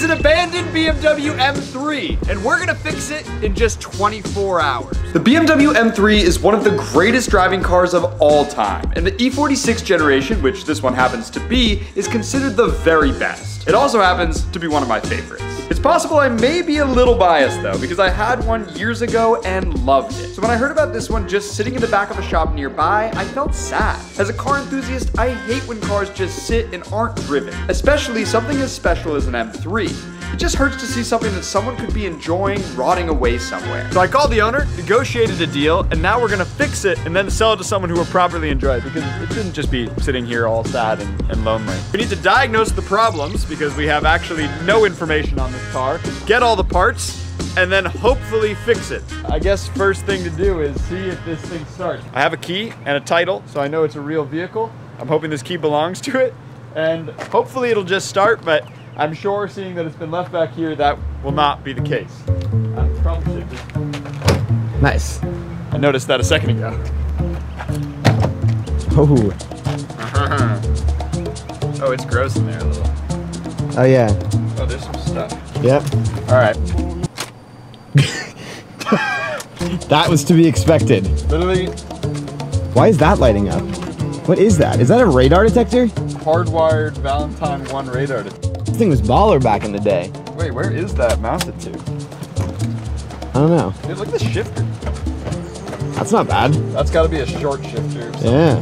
is an abandoned BMW M3, and we're gonna fix it in just 24 hours. The BMW M3 is one of the greatest driving cars of all time, and the E46 generation, which this one happens to be, is considered the very best. It also happens to be one of my favorites. It's possible I may be a little biased though, because I had one years ago and loved it. So when I heard about this one just sitting in the back of a shop nearby, I felt sad. As a car enthusiast, I hate when cars just sit and aren't driven, especially something as special as an M3. It just hurts to see something that someone could be enjoying rotting away somewhere. So I called the owner, negotiated a deal, and now we're gonna fix it and then sell it to someone who will properly enjoy it because it shouldn't just be sitting here all sad and, and lonely. We need to diagnose the problems because we have actually no information on this car, get all the parts, and then hopefully fix it. I guess first thing to do is see if this thing starts. I have a key and a title, so I know it's a real vehicle. I'm hoping this key belongs to it, and hopefully it'll just start, but I'm sure seeing that it's been left back here, that will not be the case. Nice. I noticed that a second ago. Oh. oh, it's gross in there a little. Oh yeah. Oh, there's some stuff. Yep. All right. That was to be expected. Literally Why is that lighting up? What is that? Is that a radar detector? hardwired Valentine 1 radar. To This thing was baller back in the day. Wait, where is that mounted to? I don't know. Dude, look at the shifter. That's not bad. That's got to be a short shifter. Yeah.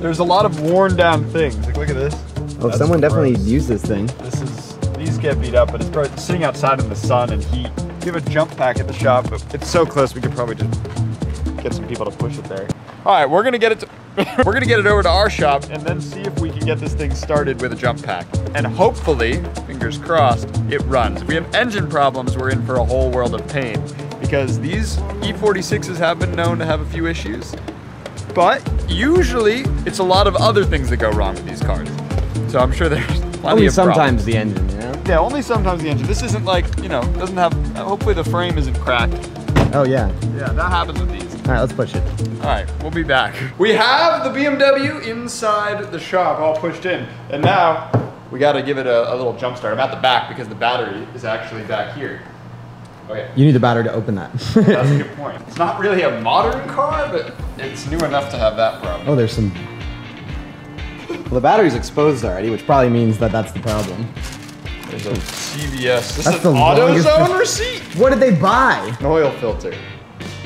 There's a lot of worn down things. Like, look at this. Oh, That's someone definitely used this thing. This is these get beat up, but it's probably sitting outside in the sun and heat. We have a jump pack at the shop, but it's so close we could probably just get some people to push it there. All right, we're gonna get it. To, we're gonna get it over to our shop and then see if we can get this thing started with a jump pack. And hopefully, fingers crossed, it runs. If we have engine problems, we're in for a whole world of pain because these E46s have been known to have a few issues. But usually, it's a lot of other things that go wrong with these cars. So I'm sure there's plenty Only of problems. sometimes the engine, you know? Yeah, only sometimes the engine. This isn't like, you know, doesn't have, hopefully the frame isn't cracked. Oh yeah. Yeah, that happens with these. All right, let's push it. All right, we'll be back. We have the BMW inside the shop all pushed in. And now we got to give it a, a little jump start. I'm at the back because the battery is actually back here. Okay, You need the battery to open that. that's a good point. It's not really a modern car, but it's new enough to have that problem. oh, there's some. Well, the battery's exposed already, which probably means that that's the problem. There's a CVS. This That's is the an longest- AutoZone receipt. What did they buy? An oil filter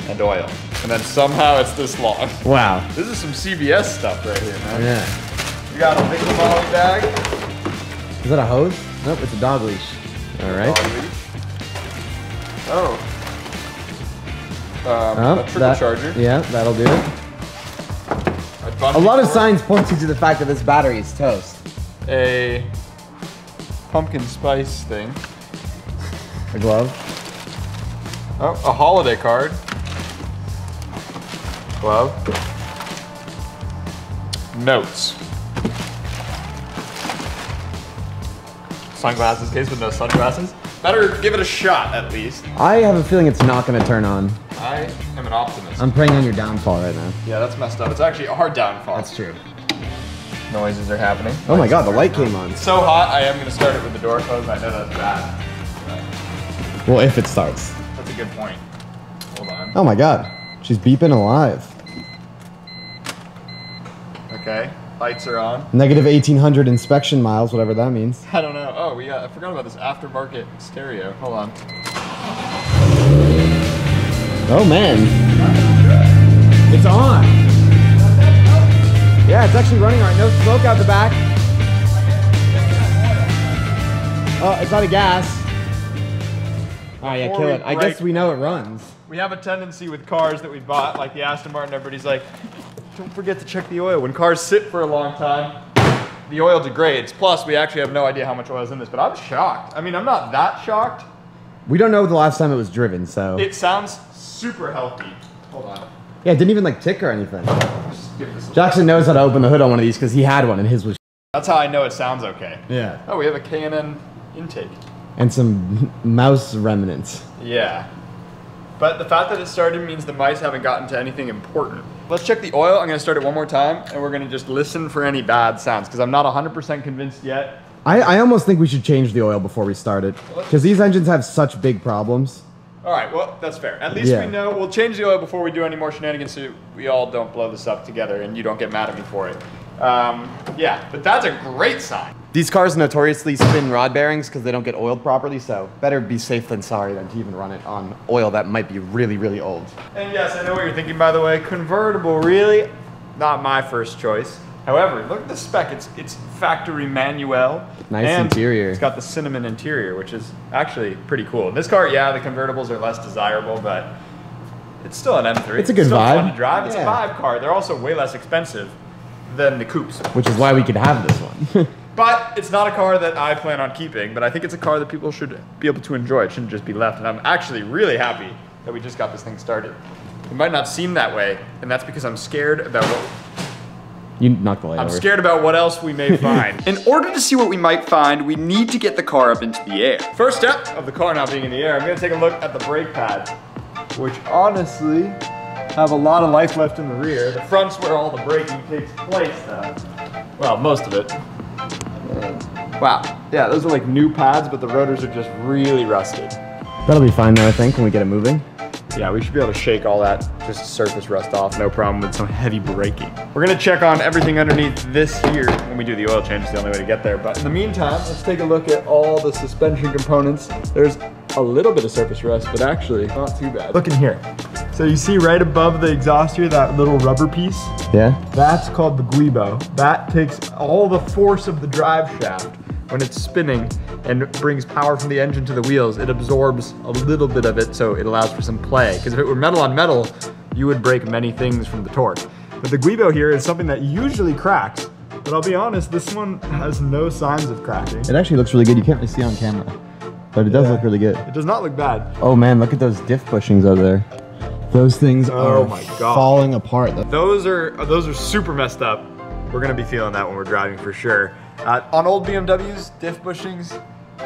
and oil. And then somehow it's this long. Wow. This is some CVS stuff right here, man. Yeah. We got a big Molly bag. Is that a hose? Nope, it's a dog leash. All right. Dog leash. Oh. Um, Oh, a trickle that- charger. Yeah, that'll do it. A lot of signs point you to the fact that this battery is toast. A pumpkin spice thing. A glove. Oh, a holiday card. Glove. Notes. Sunglasses case with no sunglasses. Better give it a shot at least. I have a feeling it's not gonna turn on. I am an optimist. I'm praying on your downfall right now. yeah, that's messed up. It's actually our downfall. That's true. Noises are happening. Oh my god, the light came on. It's so hot, I am gonna start it with the door closed. I know that's bad. Well, if it starts. That's a good point. Hold on. Oh my god, she's beeping alive. Okay, lights are on. Negative 1800 inspection miles, whatever that means. I don't know. Oh, we got, I forgot about this aftermarket stereo. Hold on. Oh man. It's on. Yeah, it's actually running right. No smoke out the back. Oh, it's out of gas. Oh yeah, kill it. I guess we know it runs. We have a tendency with cars that we bought, like the Aston Martin, everybody's like, don't forget to check the oil. When cars sit for a long time, the oil degrades. Plus, we actually have no idea how much oil is in this, but I'm shocked. I mean, I'm not that shocked. We don't know the last time it was driven, so. It sounds super healthy. Hold on. yeah, it didn't even like tick or anything. Just give this Jackson knows how to open the hood on one of these because he had one and his was. That's how I know it sounds okay. Yeah. Oh, we have a K&N intake. And some mouse remnants. Yeah. But the fact that it started means the mice haven't gotten to anything important. Let's check the oil. I'm gonna start it one more time and we're gonna just listen for any bad sounds because I'm not 100% convinced yet I, I almost think we should change the oil before we start it. Because these engines have such big problems. All right, well, that's fair. At least Yeah. we know. We'll change the oil before we do any more shenanigans so we all don't blow this up together and you don't get mad at me for it. Um, yeah, but that's a great sign. These cars notoriously spin rod bearings because they don't get oiled properly, so better be safe than sorry than to even run it on oil that might be really, really old. And yes, I know what you're thinking, by the way. Convertible, really? Not my first choice. However, look at the spec. It's it's factory manual. Nice and interior. It's got the cinnamon interior, which is actually pretty cool. In this car, yeah, the convertibles are less desirable, but it's still an M3. It's a good still vibe. Fun to drive. It's Yeah. a vibe car. They're also way less expensive than the coupes. Which is why we could have this one. But it's not a car that I plan on keeping, but I think it's a car that people should be able to enjoy. It shouldn't just be left. And I'm actually really happy that we just got this thing started. It might not seem that way, and that's because I'm scared about what you knocked the light I'm over. scared about what else we may find. In order to see what we might find, we need to get the car up into the air. First step of the car not being in the air, I'm gonna take a look at the brake pads, which honestly have a lot of life left in the rear. The front's where all the braking takes place though. Well, most of it. Wow, yeah, those are like new pads, but the rotors are just really rusted. That'll be fine though, I think, when we get it moving. Yeah, we should be able to shake all that just surface rust off, no problem with some heavy braking. We're gonna check on everything underneath this here when we do the oil change, it's the only way to get there. But in the meantime, let's take a look at all the suspension components. There's a little bit of surface rust, but actually not too bad. Look in here. So you see right above the exhaust here, that little rubber piece? Yeah? That's called the guibo. That takes all the force of the drive shaft when it's spinning and brings power from the engine to the wheels. It absorbs a little bit of it so it allows for some play. Because if it were metal on metal, you would break many things from the torque. But the guibo here is something that usually cracks. But I'll be honest, this one has no signs of cracking. It actually looks really good. You can't really see on camera. But it does Yeah. look really good. It does not look bad. Oh man, look at those diff bushings over there. Those things Oh are my God. falling apart. Those are those are super messed up. We're gonna be feeling that when we're driving for sure. Uh, on old BMWs, diff bushings,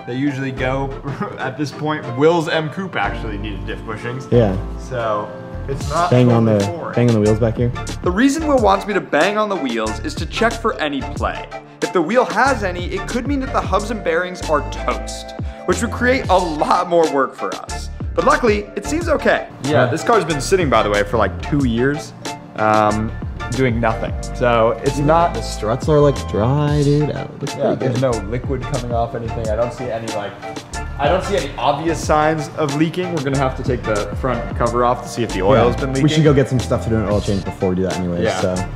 they usually go at this point. Will's M Coupe actually needed diff bushings, Yeah. so it's not Bang on the totally foreign. bang on the wheels back here. The reason Will wants me to bang on the wheels is to check for any play. If the wheel has any, it could mean that the hubs and bearings are toast, which would create a lot more work for us. But luckily, it seems okay. Yeah, this car's been sitting, by the way, for like two years, um, doing nothing. So it's not The struts are like dry, dude. That looks yeah, there's no liquid coming off anything. I don't see any like, I don't see any obvious signs of leaking. We're gonna have to take the front cover off to see if the oil has been leaking. We should go get some stuff to do an oil change before we do that anyway. Yeah. So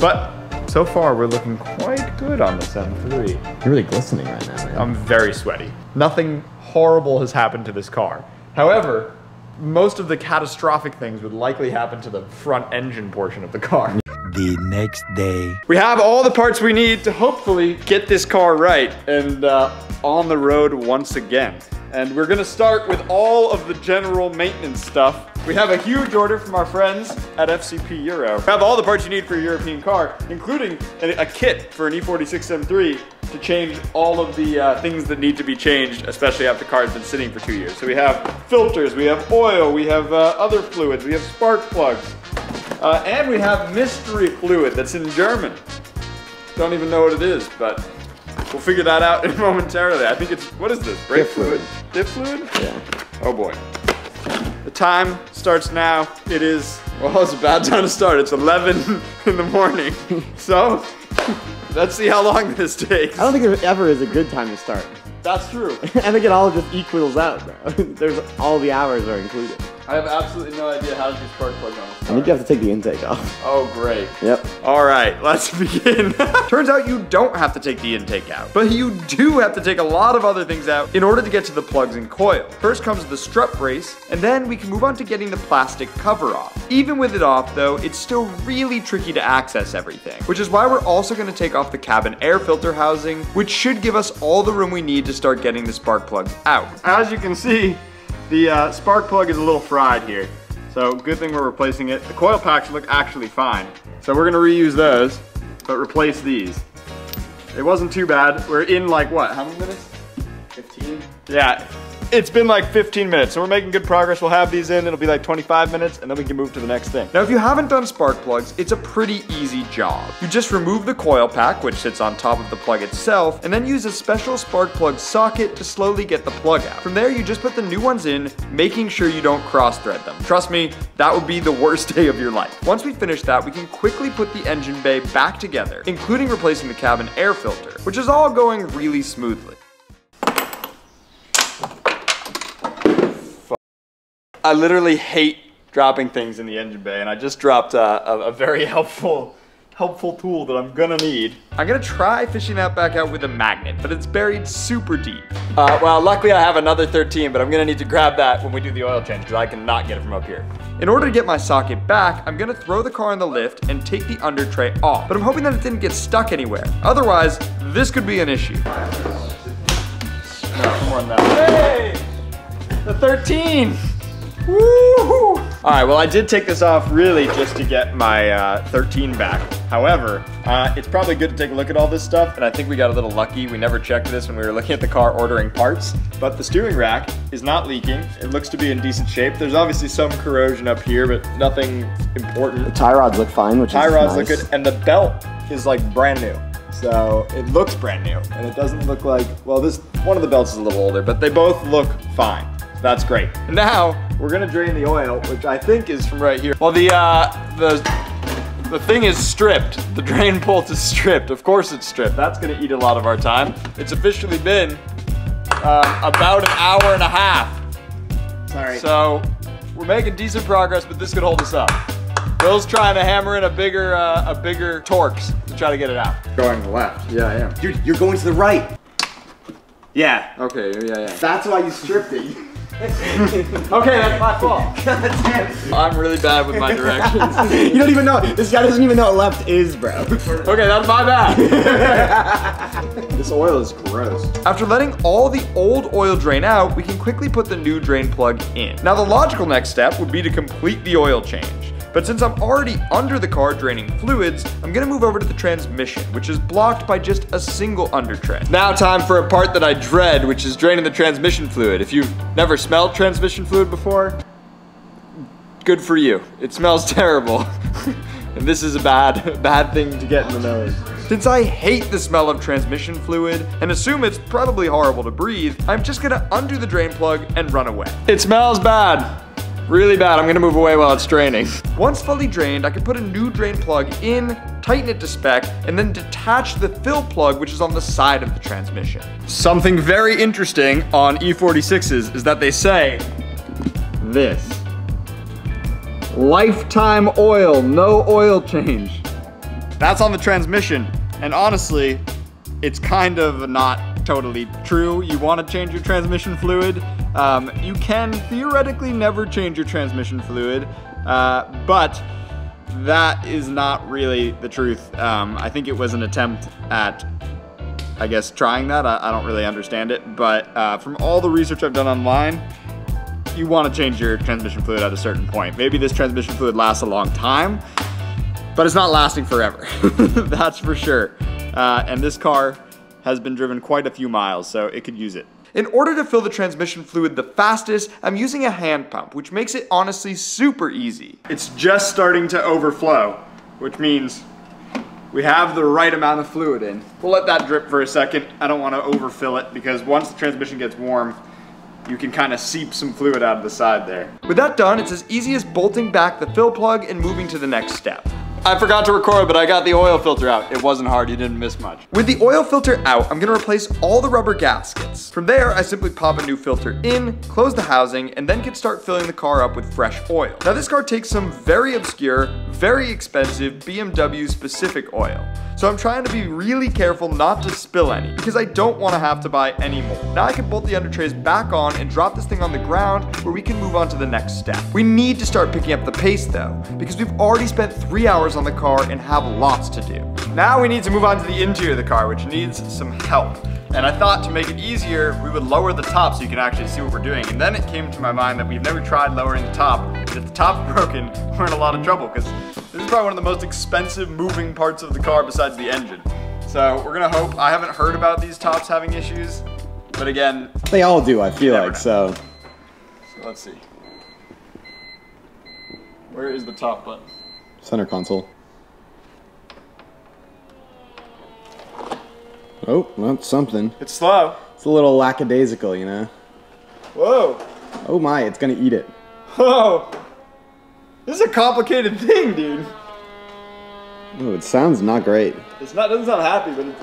But so far, we're looking quite good on this M3. you're really glistening right now, man. I'm very sweaty. Nothing horrible has happened to this car. However, most of the catastrophic things would likely happen to the front engine portion of the car. The next day. We have all the parts we need to hopefully get this car right and uh, on the road once again. And we're gonna start with all of the general maintenance stuff. We have a huge order from our friends at FCP Euro. We have all the parts you need for a European car, including a, kit for an E E46 M3 to change all of the uh, things that need to be changed, especially after the car's been sitting for two years. So we have filters, we have oil, we have uh, other fluids, we have spark plugs, uh, and we have mystery fluid that's in German. Don't even know what it is, but we'll figure that out momentarily. I think it's, what is this? Brake Diff fluid. Diff fluid? yeah. Oh boy. The time starts now. It is, well, it's a bad time to start. It's 11 in the morning. So, let's see how long this takes. I don't think there ever is a good time to start. That's true. I think it all just equals out, bro. There's all the hours are included. I have absolutely no idea how to do spark plug on I think you have to take the intake off. Oh, great. Yep. All right, let's begin. Turns out you don't have to take the intake out, but you do have to take a lot of other things out in order to get to the plugs and coil. First comes the strut brace, and then we can move on to getting the plastic cover off. Even with it off though, it's still really tricky to access everything, which is why we're also gonna take off the cabin air filter housing, which should give us all the room we need to start getting the spark plugs out. As you can see, the uh, spark plug is a little fried here. So good thing we're replacing it. The coil packs look actually fine. So we're gonna reuse those, but replace these. It wasn't too bad. We're in like what, how many minutes? 15? Yeah, it's been like 15 minutes, so we're making good progress. We'll have these in, it'll be like 25 minutes, and then we can move to the next thing. Now, if you haven't done spark plugs, it's a pretty easy job. You just remove the coil pack, which sits on top of the plug itself, and then use a special spark plug socket to slowly get the plug out. From there, you just put the new ones in, making sure you don't cross thread them. Trust me, that would be the worst day of your life. Once we finish that, we can quickly put the engine bay back together, including replacing the cabin air filter, which is all going really smoothly. I literally hate dropping things in the engine bay, and I just dropped uh, a, a very helpful helpful tool that I'm gonna need. I'm gonna try fishing that back out with a magnet, but it's buried super deep. Uh, well, luckily I have another 13, but I'm gonna need to grab that when we do the oil change, because I cannot get it from up here. In order to get my socket back, I'm gonna throw the car in the lift and take the under tray off, but I'm hoping that it didn't get stuck anywhere. Otherwise, this could be an issue. No, more than that. Hey! The 13! All right, well, I did take this off really just to get my uh, 13 back. However, uh, it's probably good to take a look at all this stuff, and I think we got a little lucky. We never checked this when we were looking at the car ordering parts, but the steering rack is not leaking. It looks to be in decent shape. There's obviously some corrosion up here, but nothing important. The tie rods look fine, which tie is Tie rods nice. look good, and the belt is like brand new. So it looks brand new, and it doesn't look like, well, this one of the belts is a little older, but they both look fine. That's great. Now, we're gonna drain the oil, which I think is from right here. Well, the, uh, the, the thing is stripped. The drain bolt is stripped. Of course it's stripped. That's gonna eat a lot of our time. It's officially been uh, about an hour and a half. Sorry. So we're making decent progress, but this could hold us up. Will's trying to hammer in a bigger, uh, a bigger Torx to try to get it out. Going left. Yeah, I am. Dude, you're going to the right. Yeah. Okay. Yeah, yeah. That's why you stripped it. Okay, that's my fault. I'm really bad with my directions. you don't even know. This guy doesn't even know what left is, bro. Okay, that's my bad. this oil is gross. After letting all the old oil drain out, we can quickly put the new drain plug in. Now the logical next step would be to complete the oil change. But since I'm already under the car draining fluids, I'm gonna move over to the transmission, which is blocked by just a single under tread. Now time for a part that I dread, which is draining the transmission fluid. If you've never smelled transmission fluid before, good for you. It smells terrible. and this is a bad, bad thing to get in the nose. Since I hate the smell of transmission fluid and assume it's probably horrible to breathe, I'm just gonna undo the drain plug and run away. It smells bad. Really bad, I'm gonna move away while it's draining. Once fully drained, I can put a new drain plug in, tighten it to spec, and then detach the fill plug, which is on the side of the transmission. Something very interesting on E46s is that they say this. Lifetime oil, no oil change. That's on the transmission, and honestly, it's kind of not totally true. You want to change your transmission fluid. Um, you can theoretically never change your transmission fluid, uh, but that is not really the truth. Um, I think it was an attempt at, I guess, trying that. I, I don't really understand it, but uh, from all the research I've done online, you want to change your transmission fluid at a certain point. Maybe this transmission fluid lasts a long time, but it's not lasting forever. That's for sure. Uh, and this car has been driven quite a few miles, so it could use it. In order to fill the transmission fluid the fastest, I'm using a hand pump, which makes it honestly super easy. It's just starting to overflow, which means we have the right amount of fluid in. We'll let that drip for a second. I don't want to overfill it because once the transmission gets warm, you can kind of seep some fluid out of the side there. With that done, it's as easy as bolting back the fill plug and moving to the next step. I forgot to record, but I got the oil filter out. It wasn't hard, you didn't miss much. With the oil filter out, I'm gonna replace all the rubber gaskets. From there, I simply pop a new filter in, close the housing, and then can start filling the car up with fresh oil. Now this car takes some very obscure, very expensive BMW specific oil. So I'm trying to be really careful not to spill any, because I don't wanna have to buy any more. Now I can bolt the under trays back on and drop this thing on the ground where we can move on to the next step. We need to start picking up the pace though, because we've already spent three hours on the car and have lots to do. Now we need to move on to the interior of the car, which needs some help. And I thought to make it easier, we would lower the top so you can actually see what we're doing. And then it came to my mind that we've never tried lowering the top. And if the top's broken, we're in a lot of trouble because this is probably one of the most expensive moving parts of the car besides the engine. So we're gonna hope, I haven't heard about these tops having issues, but again, They all do, I feel like, know. so. So let's see. Where is the top button? Center console. Oh, well, that's something. It's slow. It's a little lackadaisical, you know? Whoa. Oh my, it's gonna eat it. Whoa. This is a complicated thing, dude. Oh, it sounds not great. It's not doesn't sound happy, but it's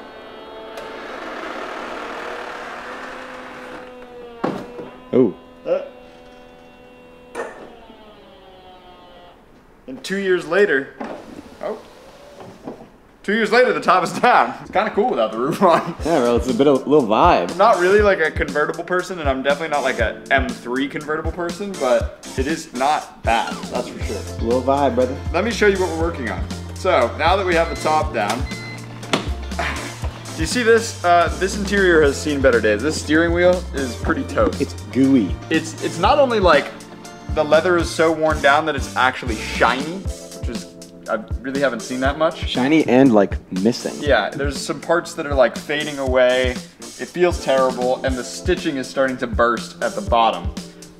two years later, oh, two years later, the top is down. It's kind of cool without the roof on. yeah, well, it's a bit of a little vibe. I'm not really like a convertible person, and I'm definitely not like a M3 convertible person, but it is not bad. That's for sure. A little vibe, brother. Let me show you what we're working on. So now that we have the top down, do you see this? Uh, this interior has seen better days. This steering wheel is pretty toast. It's gooey. it's it's not only like the leather is so worn down that it's actually shiny, which is I really haven't seen that much. Shiny and like missing. Yeah, there's some parts that are like fading away. It feels terrible, and the stitching is starting to burst at the bottom,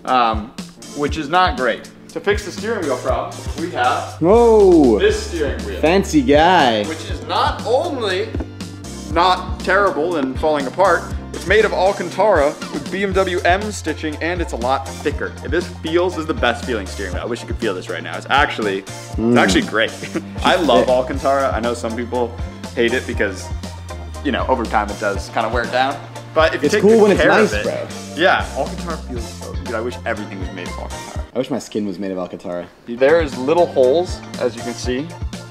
um, which is not great. To fix the steering wheel problem, we have Whoa! this steering wheel, Fancy guy. which is not only not terrible and falling apart, it's made of Alcantara with BMW M stitching, and it's a lot thicker. This feels is the best feeling steering wheel. I wish you could feel this right now. It's actually, it's mm. actually great. I love Alcantara. I know some people hate it because, you know, over time it does kind of wear down. But if you It's take cool good when it's care of nice, it- bro. Yeah, Alcantara feels so good. I wish everything was made of Alcantara. I wish my skin was made of Alcantara. There is little holes, as you can see.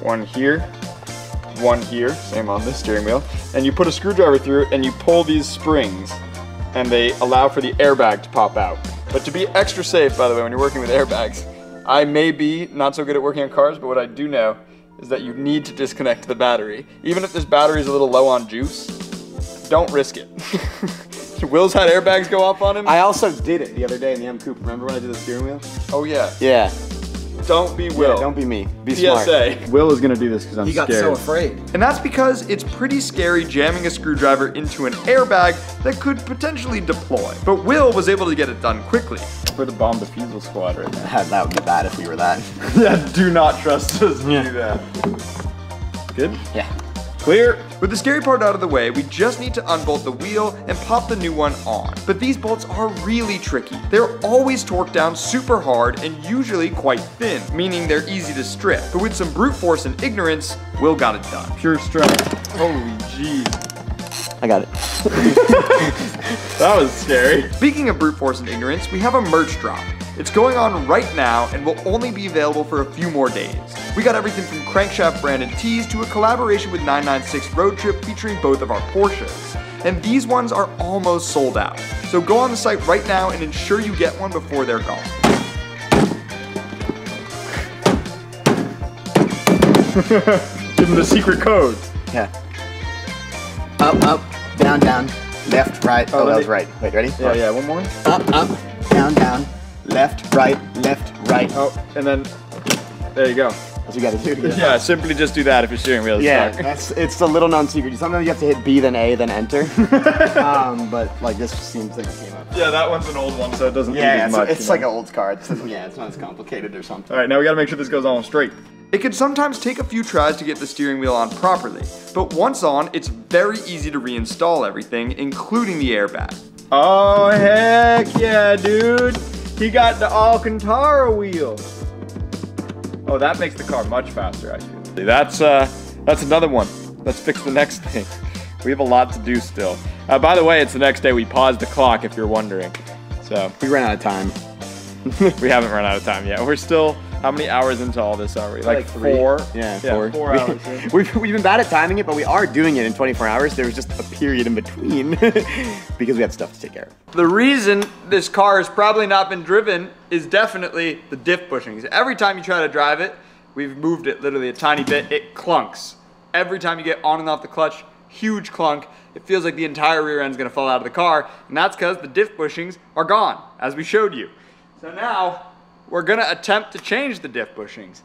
One here, one here, same on this steering wheel. And you put a screwdriver through it and you pull these springs and they allow for the airbag to pop out. But to be extra safe, by the way, when you're working with airbags, I may be not so good at working on cars, but what I do know is that you need to disconnect the battery. Even if this battery is a little low on juice, don't risk it. Will's had airbags go off on him. I also did it the other day in the M Coupe. Remember when I did the steering wheel? oh yeah. Yeah. Don't be Will. don't be me. Be smart. Will is gonna do this because I'm He got so afraid. And that's because it's pretty scary jamming a screwdriver into an airbag that could potentially deploy. But Will was able to get it done quickly. For the bomb defusal squad right there. That would be bad if we were that. yeah, do not trust us to Yeah. do that. Good? Yeah. Clear. With the scary part out of the way, we just need to unbolt the wheel and pop the new one on. But these bolts are really tricky. They're always torqued down super hard and usually quite thin, meaning they're easy to strip. But with some brute force and ignorance, Will got it done. Pure strength. Holy gee. I got it. That was scary. Speaking of brute force and ignorance, we have a merch drop. It's going on right now and will only be available for a few more days. We got everything from crankshaft branded tees to a collaboration with 996 Road Trip featuring both of our Porsches. And these ones are almost sold out. So go on the site right now and ensure you get one before they're gone. Give them the secret code. Yeah. Up, up, down, down, left, right. Oh, oh let that was right. Wait, ready? Yeah, yeah, one more. Up, up, down, down, left, right, left, right. Oh, and then there you go. That's what you gotta do. Yeah, simply just do that if your steering wheel is Yeah, stuck. that's it's a little known secret. Sometimes you have to hit B, then A, then enter. um, but like this seems like it came up. Yeah, that one's an old one, so it doesn't need Yeah, as it's, much. it's like know? an old car. It's, yeah, it's not as complicated or something. All right, now we gotta make sure this goes on straight. It can sometimes take a few tries to get the steering wheel on properly, but once on, it's very easy to reinstall everything, including the airbag. Oh, heck yeah, dude. He got the Alcantara wheel. Oh, that makes the car much faster, actually. That's, uh, that's another one. Let's fix the next thing. We have a lot to do still. Uh, by the way, it's the next day. We paused the clock, if you're wondering. So, We ran out of time. we haven't run out of time yet. We're still, how many hours into all this are we? Like, three. four? Yeah, Yeah, four. four We- hours, yeah. we've, we've been bad at timing it, but we are doing it in 24 hours. There was just a period in between because we had stuff to take care of. The reason this car has probably not been driven is definitely the diff bushings. Every time you try to drive it, we've moved it literally a tiny bit, it clunks. Every time you get on and off the clutch, huge clunk. It feels like the entire rear end's gonna fall out of the car, and that's because the diff bushings are gone, as we showed you. So now, we're gonna attempt to change the diff bushings.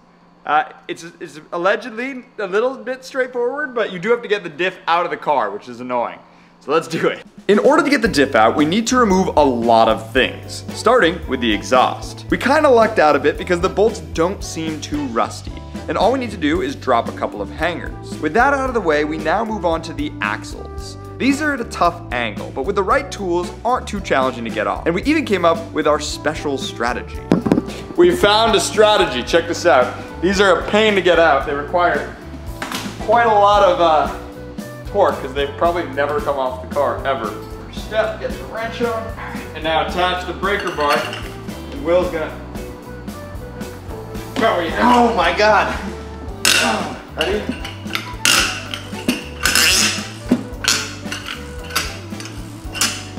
Uh, it's, it's allegedly a little bit straightforward, but you do have to get the diff out of the car, which is annoying. So let's do it. In order to get the diff out, we need to remove a lot of things, starting with the exhaust. We kind of lucked out a bit because the bolts don't seem too rusty, and all we need to do is drop a couple of hangers. With that out of the way, we now move on to the axles. These are at a tough angle, but with the right tools, aren't too challenging to get off. And we even came up with our special strategy. We found a strategy, check this out. These are a pain to get out. They require quite a lot of uh, torque because they probably never come off the car ever. Step, get the wrench on, and now attach the breaker bar. And Will's gonna. Oh my god. Ready?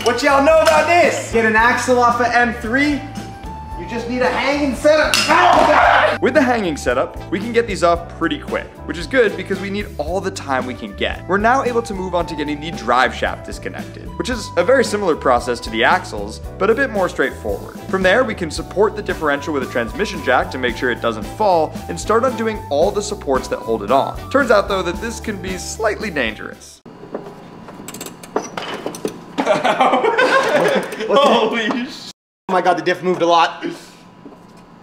What y'all know about this? Get an axle off of M3, you just need a hanging setup. Oh, With the hanging setup, we can get these off pretty quick, which is good because we need all the time we can get. We're now able to move on to getting the drive shaft disconnected, which is a very similar process to the axles, but a bit more straightforward. From there, we can support the differential with a transmission jack to make sure it doesn't fall, and start on doing all the supports that hold it on. Turns out though that this can be slightly dangerous. Holy sh! My god, the diff moved a lot.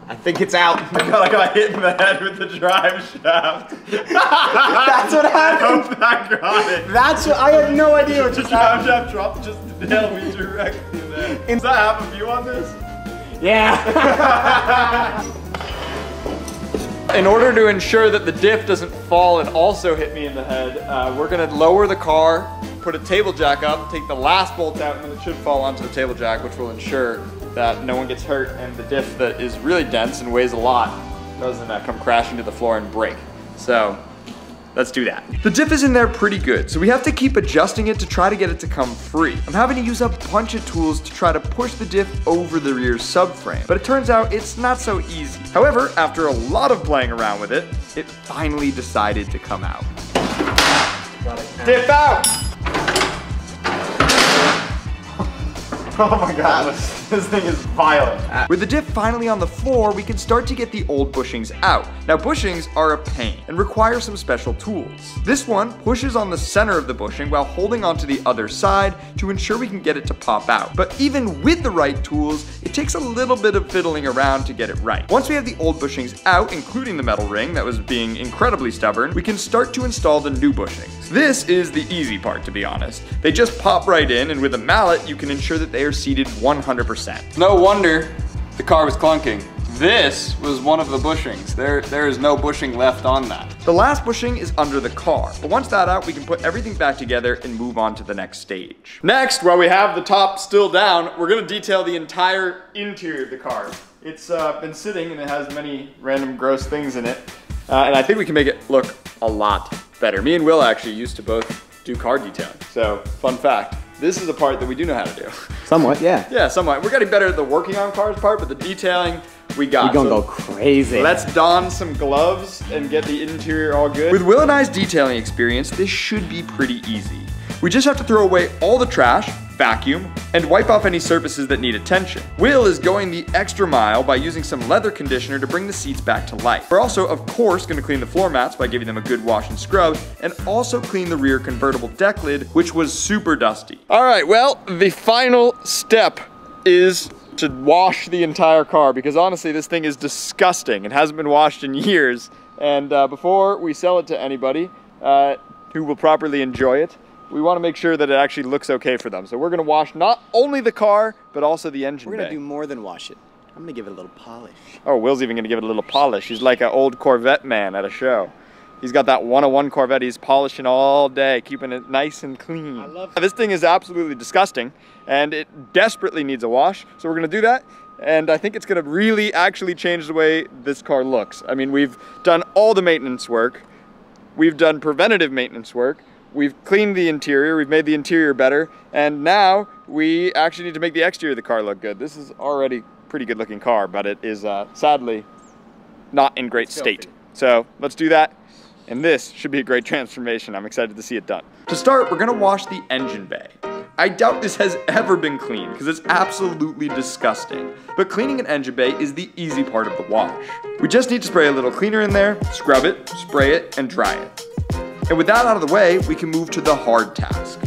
I think it's out. I got I got hit in the head with the drive shaft. That's what I happened. hope that got it. That's what I have no idea what The just drive happened. shaft dropped just to nail me directly there. Does that have a view on this? Yeah. In order to ensure that the diff doesn't fall and also hit me in the head, uh, we're gonna lower the car, put a table jack up, take the last bolt out, and then it should fall onto the table jack, which will ensure that no one gets hurt and the diff that is really dense and weighs a lot doesn't uh, come crashing to the floor and break. So, let's do that. The diff is in there pretty good, so we have to keep adjusting it to try to get it to come free. I'm having to use a bunch of tools to try to push the diff over the rear subframe, but it turns out it's not so easy. However, after a lot of playing around with it, it finally decided to come out. Diff out! Oh my god, this thing is violent. Ah. With the diff finally on the floor, we can start to get the old bushings out. Now bushings are a pain and require some special tools. This one pushes on the center of the bushing while holding onto the other side to ensure we can get it to pop out. But even with the right tools, it takes a little bit of fiddling around to get it right. Once we have the old bushings out, including the metal ring that was being incredibly stubborn, we can start to install the new bushings. This is the easy part, to be honest. They just pop right in, and with a mallet, you can ensure that they are seated 100%. No wonder the car was clunking. This was one of the bushings. There, there is no bushing left on that. The last bushing is under the car, but once that out, we can put everything back together and move on to the next stage. Next, while we have the top still down, we're gonna detail the entire interior of the car. It's uh, been sitting and it has many random gross things in it, uh, and I think we can make it look a lot better. Me and Will actually used to both do car detailing, so fun fact. This is a part that we do know how to do. Somewhat, yeah. Yeah, somewhat. We're getting better at the working on cars part, but the detailing, we got. You're gonna So go crazy. Let's don some gloves and get the interior all good. With Will and I's detailing experience, this should be pretty easy. We just have to throw away all the trash, vacuum, and wipe off any surfaces that need attention. Will is going the extra mile by using some leather conditioner to bring the seats back to life. We're also, of course, gonna clean the floor mats by giving them a good wash and scrub, and also clean the rear convertible deck lid, which was super dusty. All right, well, the final step is to wash the entire car because honestly, this thing is disgusting. It hasn't been washed in years. And uh, before we sell it to anybody uh, who will properly enjoy it, we want to make sure that it actually looks okay for them. So we're going to wash not only the car, but also the engine We're gonna do more than wash it. I'm gonna give it a little polish. Oh, Will's even going to give it a little polish. He's like an old Corvette man at a show. He's got that 101 Corvette. He's polishing all day, keeping it nice and clean. I love This thing is absolutely disgusting, and it desperately needs a wash. So we're going to do that, and I think it's going to really actually change the way this car looks. I mean, we've done all the maintenance work. We've done preventative maintenance work. We've cleaned the interior. We've made the interior better, and now we actually need to make the exterior of the car look good. This is already a pretty good looking car, but it is uh, sadly not in great state. So let's do that. And this should be a great transformation. I'm excited to see it done. To start, we're gonna wash the engine bay. I doubt this has ever been cleaned because it's absolutely disgusting. But cleaning an engine bay is the easy part of the wash. We just need to spray a little cleaner in there, scrub it, spray it, and dry it. And with that out of the way, we can move to the hard task.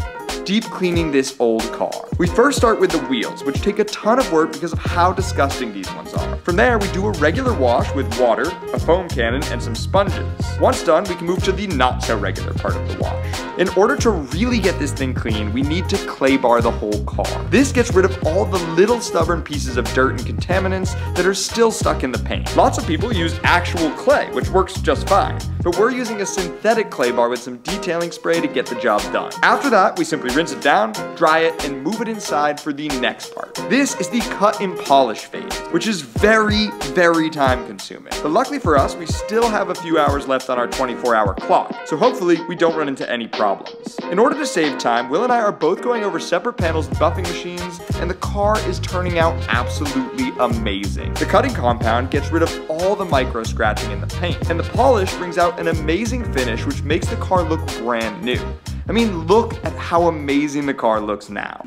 deep cleaning this old car. We first start with the wheels, which take a ton of work because of how disgusting these ones are. From there, we do a regular wash with water, a foam cannon, and some sponges. Once done, we can move to the not so regular part of the wash. In order to really get this thing clean, we need to clay bar the whole car. This gets rid of all the little stubborn pieces of dirt and contaminants that are still stuck in the paint. Lots of people use actual clay, which works just fine, but we're using a synthetic clay bar with some detailing spray to get the job done. After that, we simply rinse it down, dry it, and move it inside for the next part. This is the cut and polish phase, which is very, very time consuming. But luckily for us, we still have a few hours left on our 24 hour clock, so hopefully we don't run into any problems. In order to save time, Will and I are both going over separate panels buffing machines, and the car is turning out absolutely amazing. The cutting compound gets rid of all the micro scratching in the paint, and the polish brings out an amazing finish which makes the car look brand new. I mean, look at how amazing the car looks now.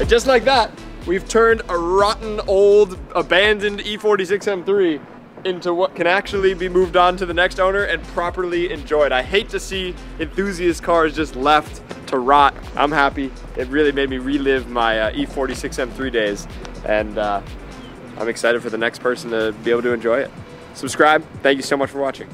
And just like that, we've turned a rotten, old, abandoned E E46 M3 into what can actually be moved on to the next owner and properly enjoyed. I hate to see enthusiast cars just left to rot. I'm happy. It really made me relive my uh, E46 M3 days and uh, I'm excited for the next person to be able to enjoy it. Subscribe. Thank you so much for watching.